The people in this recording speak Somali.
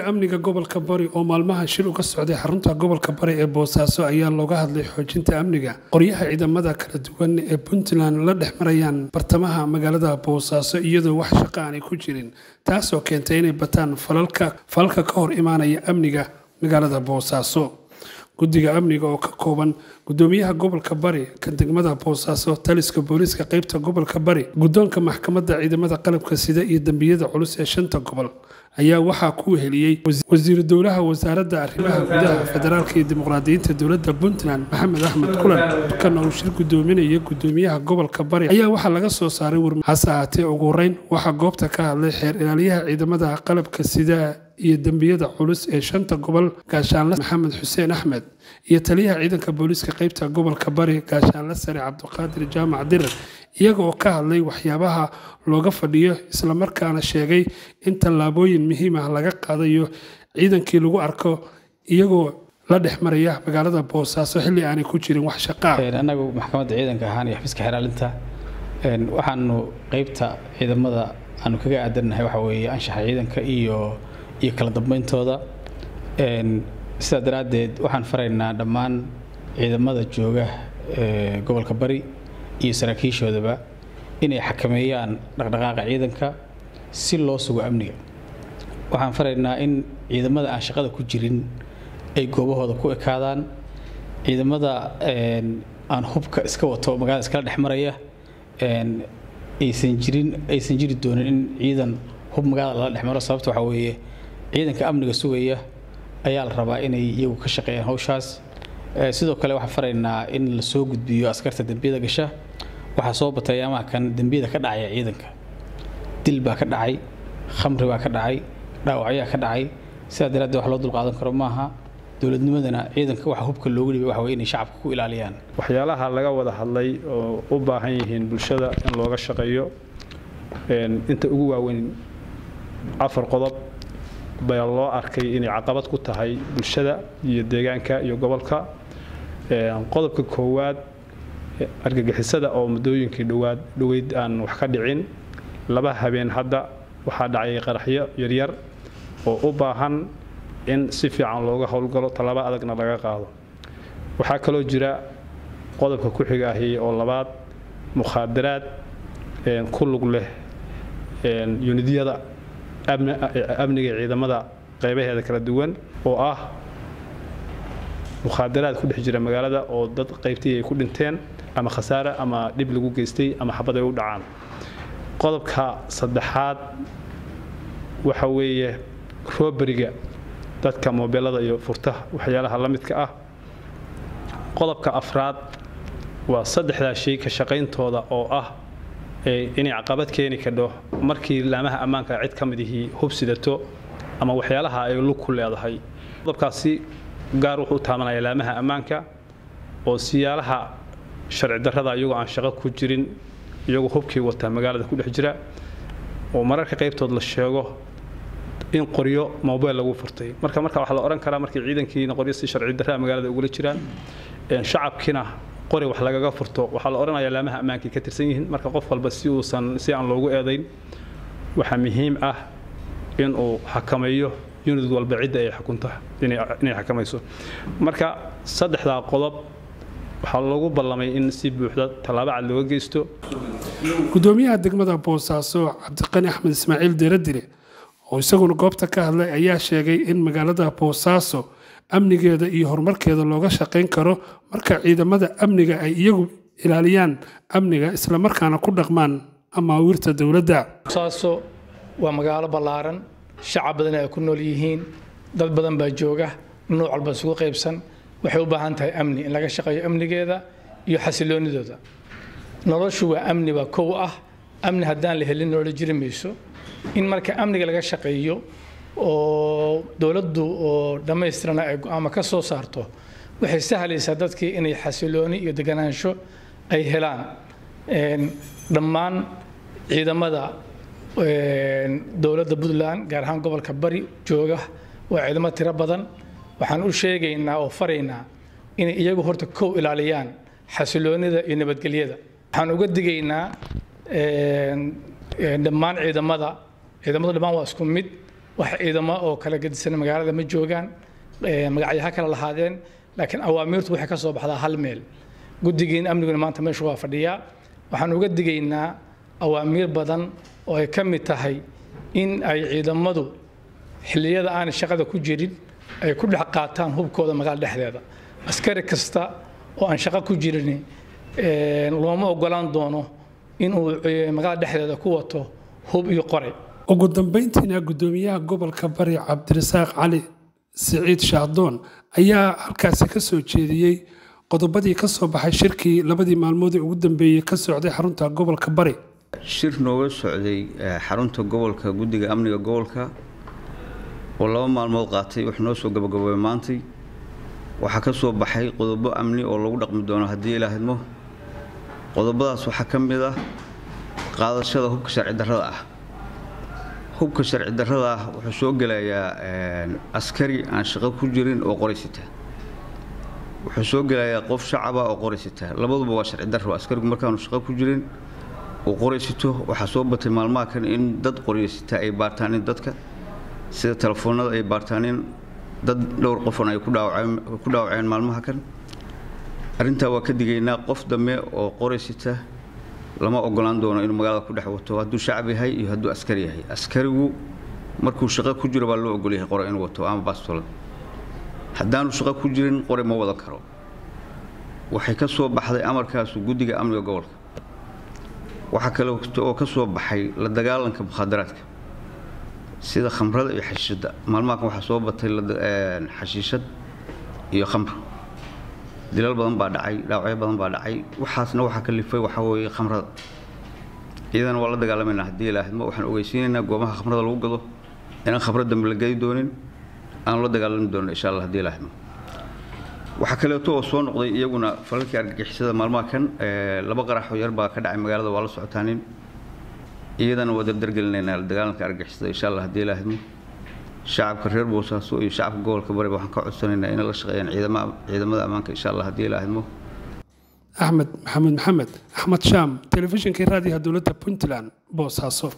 amniga gobolka bari oo maalmaha shil uga socday xarunta gobolka bari ee boosaaso ayaa looga hadlay xoojinta amniga. Qoryaha ciidamada kala duwan ee puntland la dhex marayaan bartamaha magaalada boosaaso iyadoo wax shaqa aanay ku jirin taasoo keentay inay bataan falalka ka hor imaanaya amniga magaalada boosaaso guddiga amniga oo ka kooban gudoomiyaha gobolka bari kan degmada boosaaso taliska booliiska qeybta gobolka bari guddoonka maxkamadda ciidamada qalabka sida iyo dembiyada culus ee shanta gobol ayaa waxaa ku weheliyey wasiiru dowlaha wasaaradda arrimaha gudaha federaalka iyo dimuqraadiyiinta dowladda puntland maxamed axmed kulan kan uu shir gudoominaya gudoomiyaha gobolka bari ayaa waxaa laga soo saaray war hase ahaatee ugu horeyn waxaa goobta ka hadlay xeer ilaaliyaha ciidamada qalabka sida iyo dembiyada culus ee shanta gobol gaashaanle maxamed xuseen axmed iyo taliyaha ciidanka booliiska qeybta gobolka bari gaashaanle sare cabdiqaadir jaamac dirar iyaga oo ka hadlay waxyaabaha looga fadhiyo islamarkaana sheegay in tallaabooyin muhiim ah laga qaadayo ciidankii lagu arko iyagoo la dhex maraya magaalada boosaaso xilli aanay ku jirin wax shaqaa annagu maxkamadda ciidanka ahaan iyo xafiiska xeraalinta waxaanu qeybta ciidamada aanu kaga aadannahay waxa weeye anshaxa ciidanka iyo iyo kala dambeyntooda sidaa daraaddeed waxaan faraynaa dhammaan ciidamada jooga gobolka bari iyo saraakiishoodaba inay xakameeyaan dhaqdhaqaaqa ciidanka si loo sugo amniga. Waxaan faraynaa in ciidamada aan shaqada ku jirin ay goobahooda ku ekaadaan. Ciidamada aan hubka iska wato magaalada iskala dhex maraya aysan aysan jiri doonin in ciidan hub magaalada lala dhex maro sababta waxaa weeye ciidanka amniga sugaya ayaa la rabaa inay iyagu ka shaqeeyaan hawshaas. Sidoo kale waxaan faraynaa in la soo gudbiyo askarta dembiyada gasha. Waxaa soo batay ayaamaha kan dembiyada ka dhacaya ciidanka. Dil baa ka dhacay khamri baa ka dhacay dhaawacyaa ka dhacay. Sidaa daraaddeed wax loo dulqaadan karo maaha. Dowladnimadana ciidanka waxa hubka loogu dhibay waxa weye inay shacabka ku ilaaliyaan. Waxyaalaha laga wada hadlay oo u baahan yihiin bulshada in looga shaqeeyo inta ugu waaweyn afar qodob baa loo arkay inay caqabad ku tahay bulshada iyo deegaanka iyo gobolka. Qodobka koowaad argagixisada oo muddooyinkii dhawaad dhaweyd aan wax ka dhicin laba habeen hadda waxaa dhacay qaraxyo yaryar oo u baahan in si fiican looga howlgalo tallaabo adagna laga qaado. Waxaa kaloo jira qodobka ku xiga ahi oo labaad mukhaadaraad ku lug leh yunidyada amniga ciidamada qaybaheeda kala duwan oo ah mukhaadaraad ku dhex jira magaalada oo dad qaybtii ay ku dhinteen ama khasaare ama dhib lagu geystay ama xabad ay u dhacaan. Qodobka saddexaad waxa weeye rooberiga dadka moobeelada iyo furtaha waxyaalaha la midka ah. Qodobka afraad waa saddexdaa shay ka shaqayntooda oo ah inay caqabad keeni kadho markii laamaha ammaanka cid ka midihii hub sidato ama waxyaalaha ay lug ku leedahay. Qodobkaasi gaar wuxuu taabanaya laamaha ammaanka oo siyaalaha sharci darrada iyagoo aan shaqo ku jirin iyagoo hubkii wataa magaalada ku dhex jira oo mararka qaybtood la sheego in qoryo mobile lagu furtay. Marka marka waxaa la odhan karaa markii ciidankiina qoryo si sharci darraa magaalada ugula jiraan shacabkiina qori wax lagaga furto. Waxaa la odhanayaa laamaha ammaankay ka tirsan yihiin. Marka qof walba si uusan si aan loogu eedayn waxaa muhiim ah in uu xakameeyo yunid walba cidda ay xukunta inay xakamayso. Marka saddexdaa qodob waxaa loogu ballamay in si buuxda tallaabo cad looga geysto. Gudoomiyaha degmada boosaaso cabdiqani axmed ismaaciil deeradire oo isaguna goobta ka hadlay ayaa sheegay in magaalada boosaaso amnigeeda iyo horumarkeeda looga shaqayn karo. Marka ciidamada amniga ay iyagu ilaaliyaan amniga islamarkaana ku dhaqmaan amaawiirta dowladda. Boosaaso waa magaalo ballaaran. Shacab badan ay ku nool yihiin. Dad badan baa jooga. Nooc walba isugu qaybsan. Waxay u baahan tahay amni in laga shaqeeyo amnigeeda iyo xasiloonidooda. Noloshu waa amni baa kow ah. Amni haddaan la helin noola jiri mayso. In marka amniga laga shaqeeyo oo dowladdu oo dhammaystirana ay go'aamo ka soo saarto waxay sahlaysaa dadkii inay xasilooni iyo deganaansho ay helaan. Dhammaan ciidamada dowladda puntland gaar ahaan gobolka bari jooga waa ciidamo tiro badan. Waxaan u sheegaynaa oo faraynaa inay iyagu horta kow ilaaliyaan xasiloonida iyo nabadgelyada. Waxaan uga digaynaa dhammaan ciidamada. Ciidamadu dhammaan waa isku mid wax ciidamo oo kala gedisan magaalada ma joogaan magacyo ha kala lahaadeen laakiin awaamiirtu waxay ka soo baxdaa hal meel. Guddigiin amniguna maanta meeshu waa fadhiyaa. Waxaan uga digaynaa awaamiir badan oo ay ka mid tahay in ay ciidamadu xilliyada aanay shaqada ku jirin ay ku dhex qaataan hubkooda magaalo dhexdeeda. Askari kasta oo aan shaqo ku jirin looma ogolaan doono inuu magaalo dhexdeeda ku wato hub iyo qoray ugu dambeyntiina guddoomiyaha gobolka bari cabdirasaaq cali siciid shaahdoon ayaa halkaasi ka soo jeediyey qodobadii ka soo baxay shirkii labadii maalmood ee ugu dambeeyey ka socday xarunta gobolka bari. Shir nooga socday xarunta gobolka guddiga amniga gobolka oo laba maalmood qaatay wax noo soo gabagaboobay maantay. Waxaa ka soo baxay qodobo amni oo lagu dhaqmi doono haddii ilaahidmo qodobadaas waxaa ka mid ah qaadashada hubka sharci darrada ah hubka sharci darrada ah wuxuu soo gelayaa askari aan shaqo ku jirin oo qoraysita wuxuu soo gelayaa qof shacaba oo qoraysita labaduba waa sharci darro. Askarigu markaanu shaqo ku jirin uu qoraysito waxaa soo batay maalmaha kan in dad qoraysita ay baartaanin dadka sida telefoonada ay baartaanin dad dhowr qofon ay ku dhaawaceen maalmaha kan. Arrintaa waa ka digaynaa qof dambe oo qoraysita lama ogolaan doono inuu magaalada ku dhex wato. Hadduu shacab yahay iyo hadduu askari yahay. Askarigu markuu shaqo ku jiro baa loo ogol yahay qore inuu wato ama baastolad haddaanu shaqo ku jirin qore ma wadan karo. Waxay ka soo baxday amarkaasu guddiga amniga gobolka. Waxaa kale oo ka soo baxay la dagaalanka mukhaadaraadka. Sida khamrada iyo xashiishadda maalmahan waxaa soo batay xashiishad iyo khamra dilal badan baa dhacay dhaawacyo badan baa dhacay. Waxaasna waxaa ka lifay waxaa weeye khamrada. Iyadana waa la dagaalamayna haddii ilaahidmo waxaan ogeysiinaynaa goobaha khamrada lagu gado inaan khamro dambe la gadi doonin aan la dagaalami doonin insha allah haddii ilaahidmo waxaa kaleeto oo soo noqday iyaguna falalkii argagixisada maalmaha kan laba qaraxoo yar baa ka dhacay magaalada waa la socotaanin. Iyadana waa dardargelinaynaa la dagaalanka argagixisada insha allah haddii ilaahidmo shacabka reer boosaaso iyo shacabka gobolka bariba waxaan ka codsanaynaa inay la shaqeeyaan ciidamada ammaanka insha allah haddii ilaahidmo axmed maxamed maxamed axmed shaam telefishinkii raadiyaha dowladda puntland boosaaso